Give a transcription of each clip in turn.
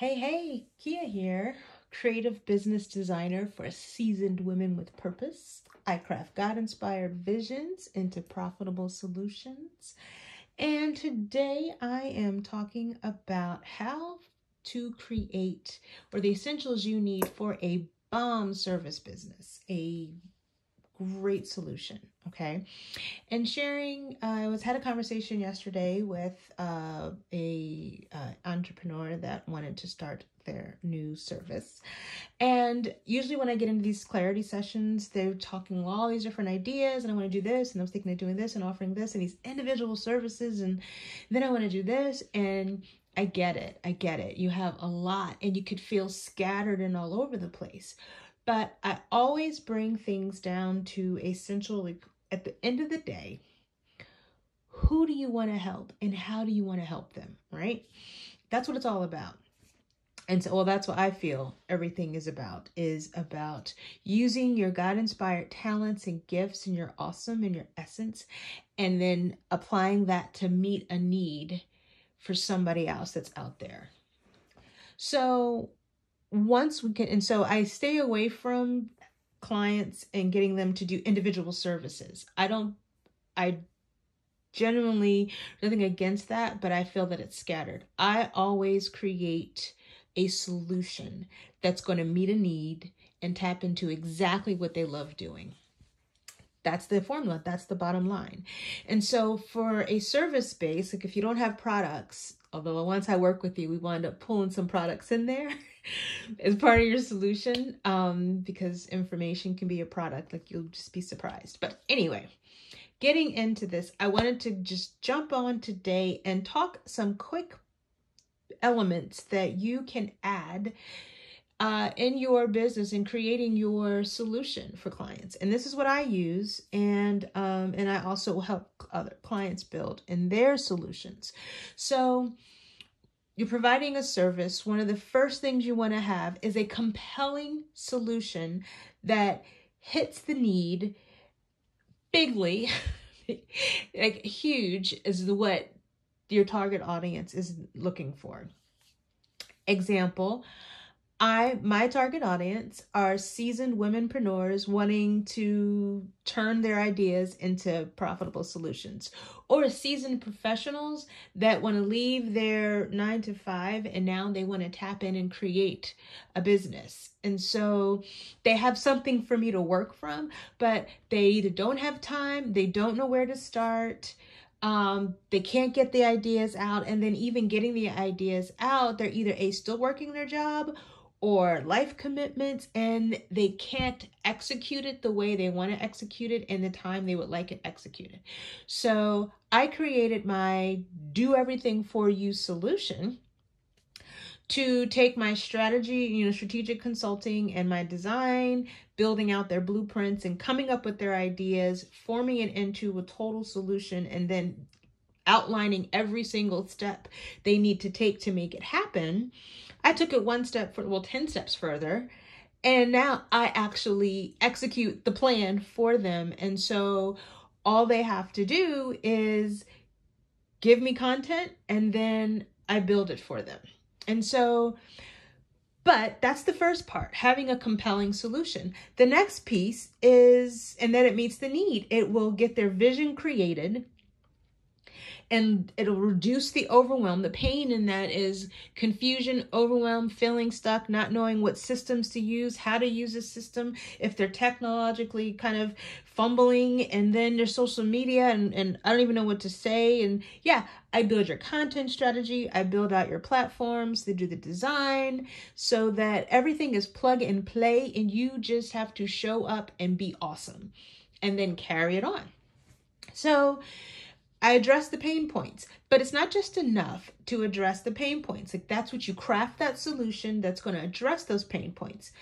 Hey, hey, Kiyaa here, creative business designer for seasoned women with purpose. I craft God inspired visions into profitable solutions. And today I am talking about how to create or the essentials you need for a bomb service business, a great solution okay? And sharing uh, i was had a conversation yesterday with uh, a uh, entrepreneur that wanted to start their new service. And usually when i get into these clarity sessions they're talking all these different ideas and i want to do this and i was thinking of doing this and offering this and these individual services and then i want to do this and i get it i get it. You have a lot and you could feel scattered and all over the place but I always bring things down to essential, like at the end of the day, who do you want to help and how do you want to help them, right? That's what it's all about. And so, well, that's what I feel everything is about is about using your God inspired talents and gifts and your awesome and your essence, and then applying that to meet a need for somebody else that's out there. So, once we can, and so I stay away from clients and getting them to do individual services. I don't, I genuinely nothing against that, but I feel that it's scattered. I always create a solution that's going to meet a need and tap into exactly what they love doing. That's the formula. That's the bottom line. And so for a service base, like if you don't have products, although once I work with you, we wind up pulling some products in there. as part of your solution um, because information can be a product. Like you'll just be surprised. But anyway, getting into this, I wanted to just jump on today and talk some quick elements that you can add uh, in your business and creating your solution for clients. And this is what I use, and um, and I also help other clients build in their solutions. So you're providing a service, one of the first things you want to have is a compelling solution that hits the need bigly, like huge is what your target audience is looking for. Example, I my target audience are seasoned womenpreneurs wanting to turn their ideas into profitable solutions or seasoned professionals that want to leave their 9 to 5 and now they want to tap in and create a business. And so they have something for me to work from, but they either don't have time, they don't know where to start, um they can't get the ideas out and then even getting the ideas out they're either a still working their job or life commitments and they can't execute it the way they want to execute it in the time they would like it executed. So I created my do everything for you solution to take my strategy, you know, strategic consulting and my design, building out their blueprints and coming up with their ideas, forming it into a total solution, and then outlining every single step they need to take to make it happen I took it one step for well 10 steps further and now I actually execute the plan for them and so all they have to do is give me content and then I build it for them. And so but that's the first part, having a compelling solution. The next piece is, and then it meets the need. It will get their vision created and it'll reduce the overwhelm. The pain in that is confusion, overwhelm, feeling stuck, not knowing what systems to use, how to use a system, if they're technologically kind of fumbling, and then there's social media, and, and I don't even know what to say. And yeah, I build your content strategy, I build out your platforms, they do the design so that everything is plug and play, and you just have to show up and be awesome and then carry it on. So, I address the pain points, but it's not just enough to address the pain points. Like that's what you craft that solution that's going to address those pain points.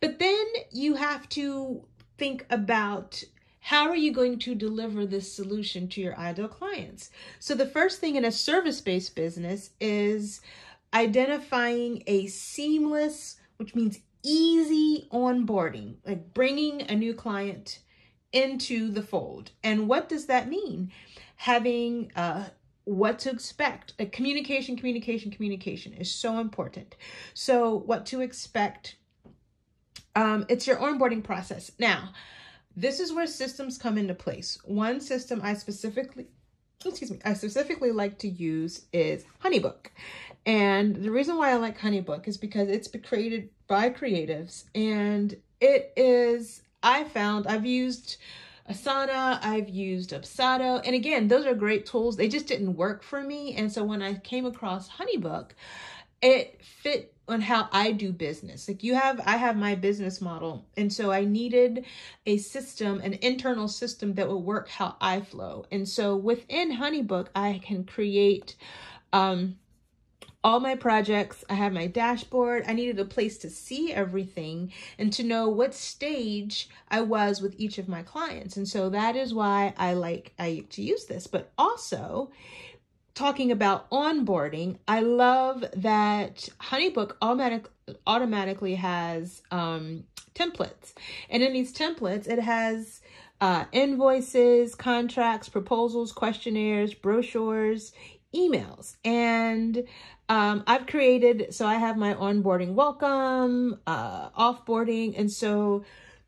But then you have to think about how are you going to deliver this solution to your ideal clients? So the first thing in a service-based business is identifying a seamless, which means easy onboarding, like bringing a new client into the fold. And what does that mean? Having uh, what to expect. Like communication, communication, communication is so important. So, what to expect. Um, it's your onboarding process. Now, this is where systems come into place. One system I specifically excuse me, I specifically like to use is Honeybook. And the reason why I like Honeybook is because it's been created by creatives and it is I found I've used Asana, I've used Dubsado. And again, those are great tools. They just didn't work for me. And so when I came across Honeybook, it fit on how I do business. Like you have, I have my business model. And so I needed a system, an internal system that would work how I flow. And so within Honeybook, I can create, um, all my projects. I have my dashboard. I needed a place to see everything and to know what stage I was with each of my clients. And so that is why I like I to use this. But also talking about onboarding, I love that Honeybook automatic, automatically has um, templates. And in these templates, it has uh, invoices, contracts, proposals, questionnaires, brochures, emails. And um, I've created, so I have my onboarding welcome, uh, offboarding. And so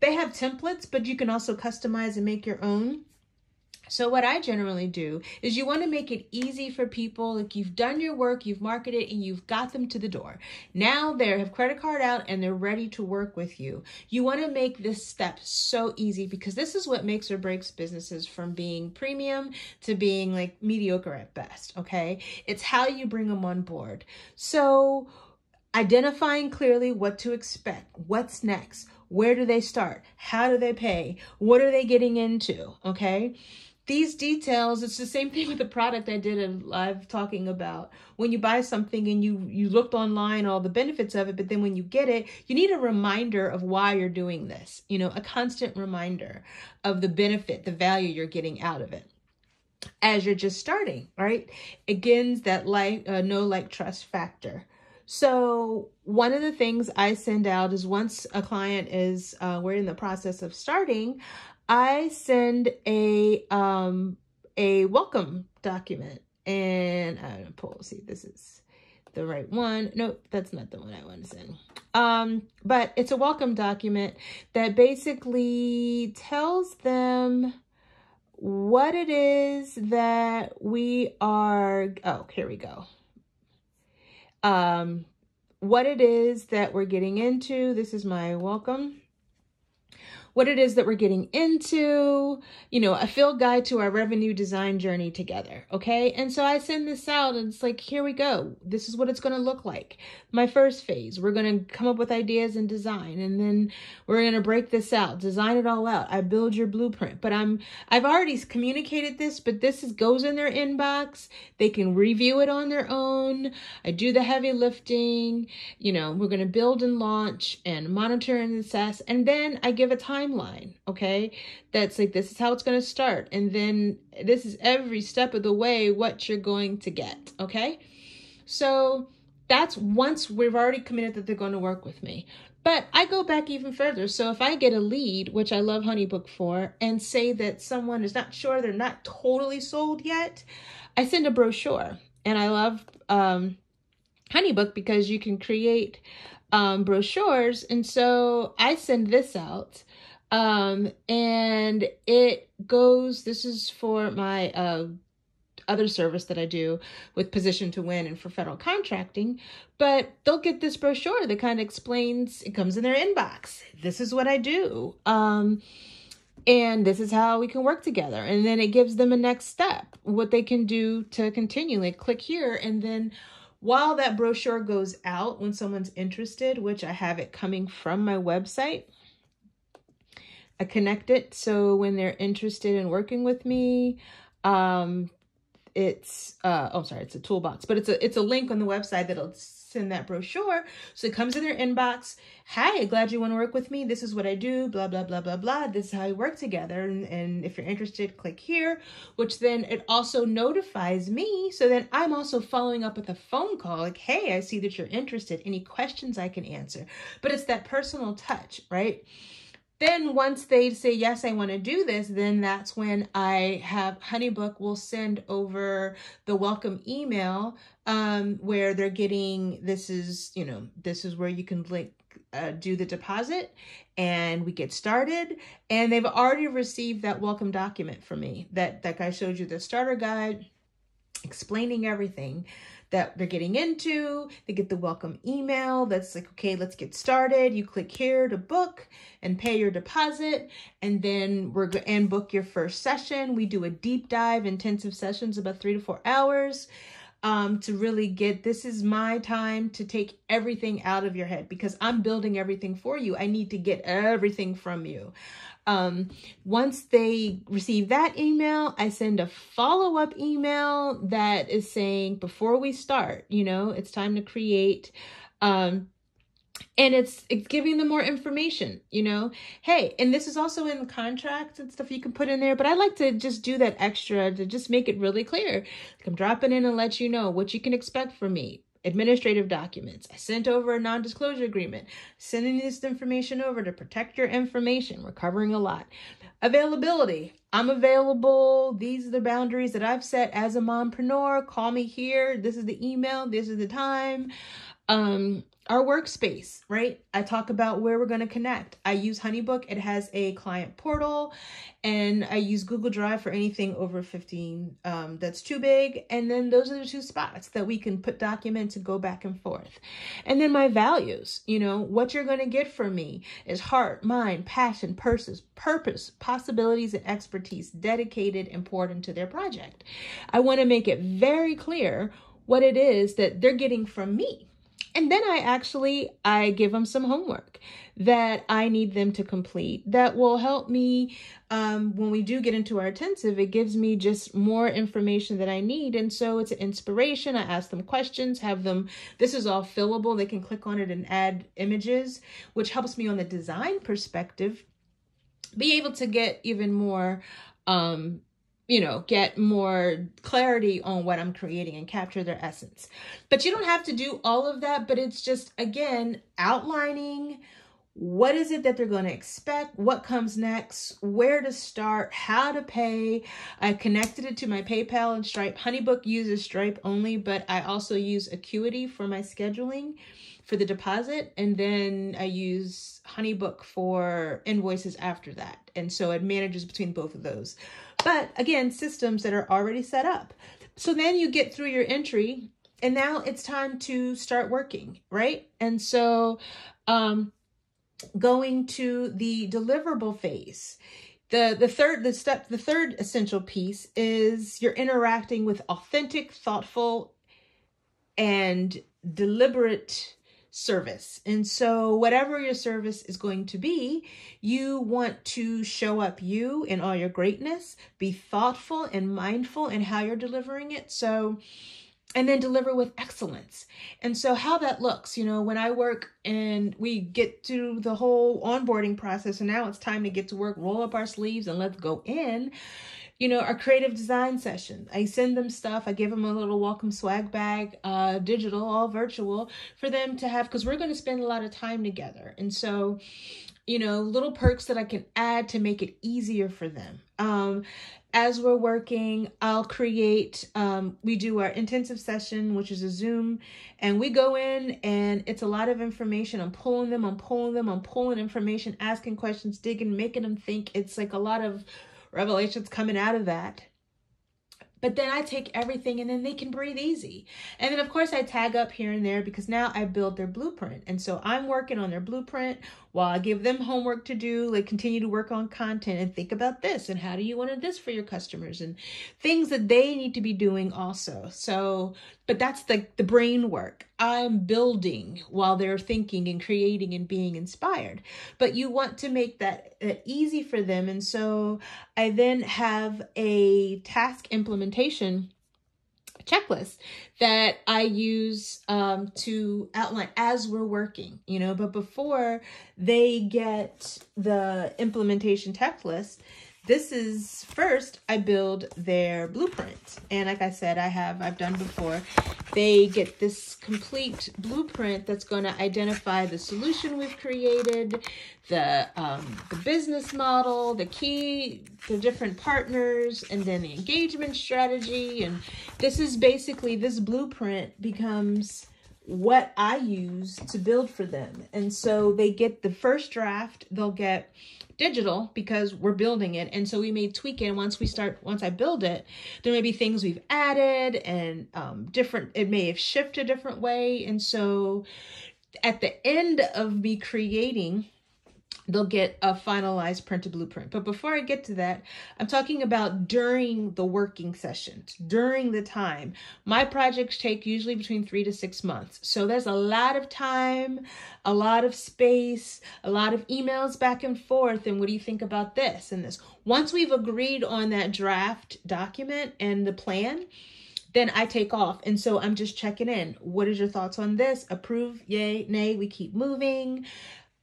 they have templates, but you can also customize and make your own. So what I generally do is you want to make it easy for people. Like you've done your work, you've marketed, and you've got them to the door. Now they have credit card out and they're ready to work with you. You want to make this step so easy because this is what makes or breaks businesses from being premium to being like mediocre at best. Okay. It's how you bring them on board. So identifying clearly what to expect, what's next, where do they start, how do they pay, what are they getting into? Okay these details it's the same thing with the product i did a live talking about. When you buy something and you you looked online all the benefits of it but then when you get it you need a reminder of why you're doing this you know a constant reminder of the benefit the value you're getting out of it. As you're just starting right? Again that like uh, no like trust factor. So one of the things I send out is once a client is, uh, we're in the process of starting, I send a um a welcome document and I'm gonna pull see this is the right one. Nope, that's not the one I want to send. Um, but it's a welcome document that basically tells them what it is that we are oh here we go um what it is that we're getting into this is my welcome what it is that we're getting into, you know, a field guide to our revenue design journey together. Okay. And so I send this out and it's like, here we go. This is what it's going to look like. My first phase, we're going to come up with ideas and design. And then we're going to break this out, design it all out. I build your blueprint, but I'm, I've already communicated this, but this is, goes in their inbox. They can review it on their own. I do the heavy lifting. You know, we're going to build and launch and monitor and assess. And then I give a time timeline, okay? That's like, this is how it's going to start. And then this is every step of the way what you're going to get, okay? So that's once we've already committed that they're going to work with me. But I go back even further. So if I get a lead, which I love Honeybook for, and say that someone is not sure, they're not totally sold yet, I send a brochure. And I love um, Honeybook because you can create um, brochures. And so I send this out um, and it goes, this is for my uh, other service that I do with Position to Win and for federal contracting, but they'll get this brochure that kind of explains, it comes in their inbox. This is what I do. Um, and this is how we can work together. And then it gives them a next step, what they can do to continue. Like click here and then while that brochure goes out when someone's interested, which I have it coming from my website, I connect it so when they're interested in working with me, um, it's uh oh sorry, it's a toolbox, but it's a it's a link on the website that'll send that brochure. So it comes in their inbox. Hi, glad you want to work with me. This is what I do, blah, blah, blah, blah, blah. This is how we work together. And, and if you're interested, click here, which then it also notifies me. So then I'm also following up with a phone call like, hey, I see that you're interested. Any questions I can answer. But it's that personal touch, right? Then once they say yes i want to do this then that's when i have honeybook will send over the welcome email um, where they're getting this is you know this is where you can link uh, do the deposit and we get started and they've already received that welcome document from me. That that i showed you the starter guide explaining everything that they're getting into. They get the welcome email that's like, okay, let's get started. You click here to book and pay your deposit, and then we're going and book your first session. We do a deep dive, intensive sessions, about three to four hours. Um, to really get this is my time to take everything out of your head because I'm building everything for you. I need to get everything from you. Um, once they receive that email, I send a follow up email that is saying, before we start, you know, it's time to create. Um, and it's it's giving them more information you know hey and this is also in contracts and stuff you can put in there but i like to just do that extra to just make it really clear like i'm dropping in and let you know what you can expect from me administrative documents. I sent over a non disclosure agreement, sending this information over to protect your information. We're covering a lot. Availability. I'm available. These are the boundaries that I've set as a mompreneur. Call me here. This is the email. This is the time. Um, our workspace, right? I talk about where we're going to connect. I use Honeybook. It has a client portal and I use Google Drive for anything over 15 um, that's too big. And then those are the two spots that we can put documents and go back and forth. And then my values, you know, what you're going to get from me is heart, mind, passion, purses, purpose, possibilities, and expertise dedicated and poured into their project. I want to make it very clear what it is that they're getting from me and then I actually I give them some homework that I need them to complete that will help me um, when we do get into our intensive. It gives me just more information that I need, and so it's an inspiration. I ask them questions, have them. This is all fillable. They can click on it and add images, which helps me on the design perspective. Be able to get even more um, you know, get more clarity on what I'm creating and capture their essence. But you don't have to do all of that, but it's just, again, outlining what is it that they're going to expect, what comes next, where to start, how to pay. I connected it to my PayPal and Stripe. Honeybook uses Stripe only, but I also use Acuity for my scheduling for the deposit and then I use Honeybook for invoices after that. And so it manages between both of those. But again, systems that are already set up. So then you get through your entry and now it's time to start working, right? And so um, going to the deliverable phase. The, the third the step the third essential piece is you're interacting with authentic thoughtful and deliberate service. And so, whatever your service is going to be, you want to show up you in all your greatness, be thoughtful and mindful in how you're delivering it. So, and then deliver with excellence. And so, how that looks, you know, when I work and we get to the whole onboarding process, and now it's time to get to work, roll up our sleeves, and let's go in you know, our creative design session. I send them stuff. I give them a little welcome swag bag, uh, digital, all virtual, for them to have because we're going to spend a lot of time together. And so, you know, little perks that I can add to make it easier for them. Um, as we're working, I'll create, um, we do our intensive session, which is a Zoom, and we go in and it's a lot of information. I'm pulling them, I'm pulling them, I'm pulling information, asking questions, digging, making them think. It's like a lot of revelations coming out of that. But then I take everything and then they can breathe easy. And then, of course, I tag up here and there because now I build their blueprint. And so I'm working on their blueprint while I give them homework to do, like continue to work on content and think about this and how do you want this for your customers and things that they need to be doing also. So, but that's the, the brain work. I'm building while they're thinking and creating and being inspired. But you want to make that uh, easy for them. And so I then have a task implementation checklist that I use um, to outline as we're working, you know, but before they get the implementation checklist, this is first I build their blueprint. And like I said, I have, I've done before, they get this complete blueprint that's going to identify the solution we've created, the, um, the business model, the key, the different partners, and then the engagement strategy. And this is basically, this blueprint becomes what I use to build for them. And so they get the first draft, they'll get digital because we're building it. And so we may tweak it. once we start, once I build it, there may be things we've added and um, different, it may have shifted a different way. And so at the end of me creating they'll get a finalized printed blueprint. But before I get to that, I'm talking about during the working sessions, during the time. My projects take usually between three to six months. So there's a lot of time, a lot of space, a lot of emails back and forth. And what do you think about this and this? Once we've agreed on that draft document and the plan, then I take off. And so I'm just checking in. What is your thoughts on this? Approve, yay, nay, we keep moving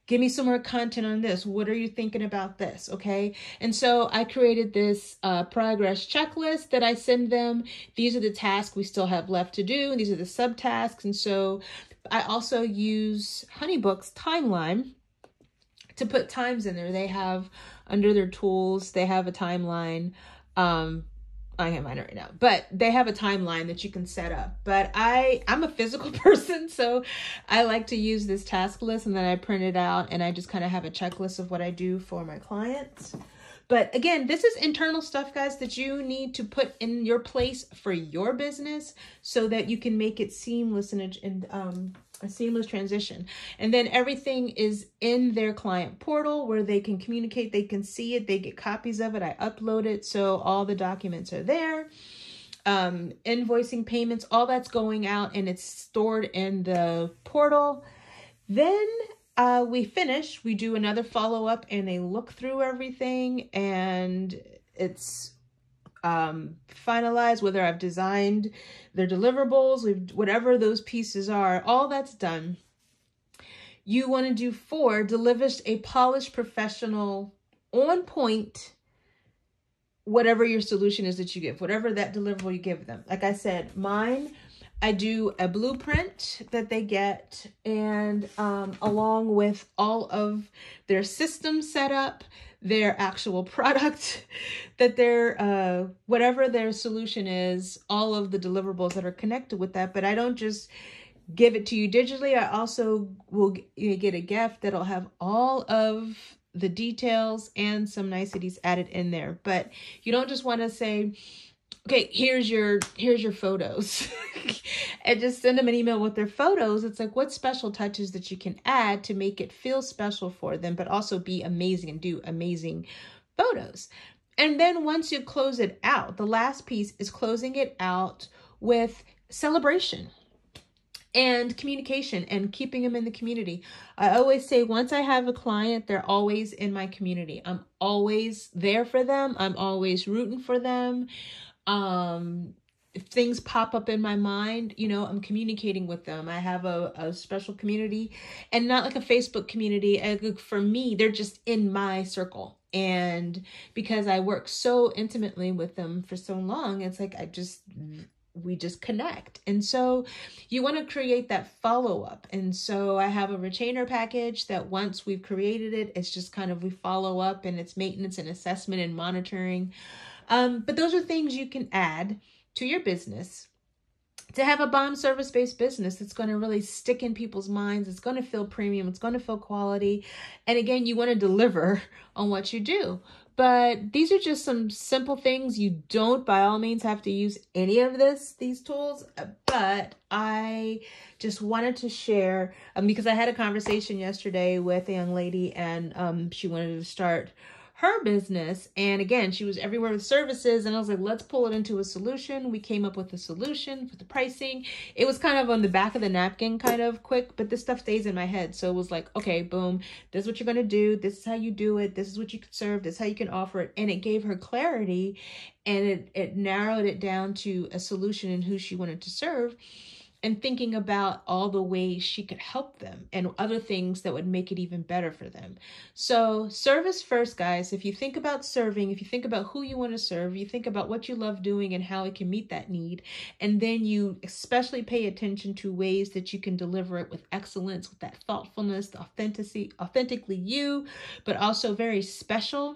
give me some more content on this. What are you thinking about this? Okay. And so I created this uh, progress checklist that I send them. These are the tasks we still have left to do. These are the subtasks. And so I also use Honeybook's timeline to put times in there. They have under their tools, they have a timeline. Um, I can't find it right now, but they have a timeline that you can set up. But I, I'm a physical person, so I like to use this task list and then I print it out and I just kind of have a checklist of what I do for my clients. But again, this is internal stuff, guys, that you need to put in your place for your business so that you can make it seamless and, and um, a seamless transition. And then everything is in their client portal where they can communicate, they can see it, they get copies of it. I upload it, so all the documents are there. Um, invoicing payments, all that's going out and it's stored in the portal. Then uh, we finish, we do another follow up and they look through everything and it's um, finalized, whether I've designed their deliverables, whatever those pieces are, all that's done. You want to do four, delivers a polished professional on point whatever your solution is that you give, whatever that deliverable you give them. Like I said, mine I do a blueprint that they get and um, along with all of their system setup, their actual product that their uh, whatever their solution is, all of the deliverables that are connected with that. But I don't just give it to you digitally. I also will get a gift that'll have all of the details and some niceties added in there. But you don't just want to say, okay, here's your here's your photos. and just send them an email with their photos. It's like what special touches that you can add to make it feel special for them, but also be amazing and do amazing photos. And then once you close it out, the last piece is closing it out with celebration and communication and keeping them in the community. I always say once I have a client, they're always in my community. I'm always there for them. I'm always rooting for them um if things pop up in my mind, you know, I'm communicating with them. I have a, a special community and not like a Facebook community. For me, they're just in my circle. And because I work so intimately with them for so long, it's like I just, we just connect. And so you want to create that follow up. And so I have a retainer package that once we've created it, it's just kind of we follow up and it's maintenance and assessment and monitoring um, but those are things you can add to your business to have a bomb service based business that's going to really stick in people's minds. It's going to feel premium. It's going to feel quality. And again, you want to deliver on what you do. But these are just some simple things. You don't by all means have to use any of this, these tools, but I just wanted to share um, because I had a conversation yesterday with a young lady and um, she wanted to start her business. And again, she was everywhere with services. And I was like, let's pull it into a solution. We came up with a solution for the pricing. It was kind of on the back of the napkin, kind of quick, but this stuff stays in my head. So it was like, okay, boom, this is what you're going to do. This is how you do it. This is what you can serve. This is how you can offer it. And it gave her clarity and it, it narrowed it down to a solution and who she wanted to serve. And thinking about all the ways she could help them and other things that would make it even better for them. So, service first, guys. If you think about serving, if you think about who you want to serve, you think about what you love doing and how it can meet that need, and then you especially pay attention to ways that you can deliver it with excellence, with that thoughtfulness, the authenticity, authentically you, but also very special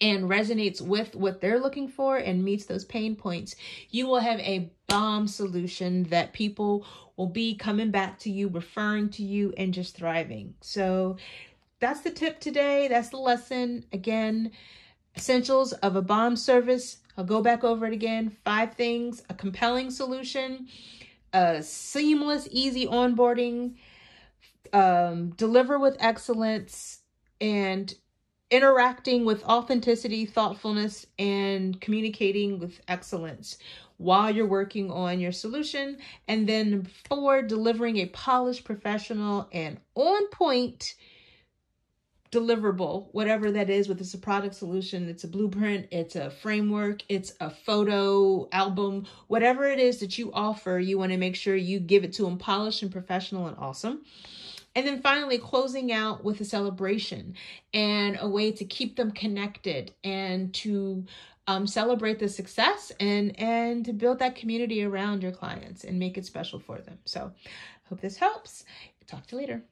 and resonates with what they're looking for and meets those pain points, you will have a bomb solution that people will be coming back to you, referring to you, and just thriving. So that's the tip today. That's the lesson. Again, essentials of a bomb service. I'll go back over it again. Five things a compelling solution, a seamless, easy onboarding, um, deliver with excellence, and interacting with authenticity, thoughtfulness, and communicating with excellence while you're working on your solution. And then four, delivering a polished, professional, and on point deliverable, whatever that is, whether it's a product solution, it's a blueprint, it's a framework, it's a photo album, whatever it is that you offer, you want to make sure you give it to them polished and professional and awesome. And then finally, closing out with a celebration and a way to keep them connected and to um, celebrate the success and and to build that community around your clients and make it special for them. So, hope this helps. Talk to you later.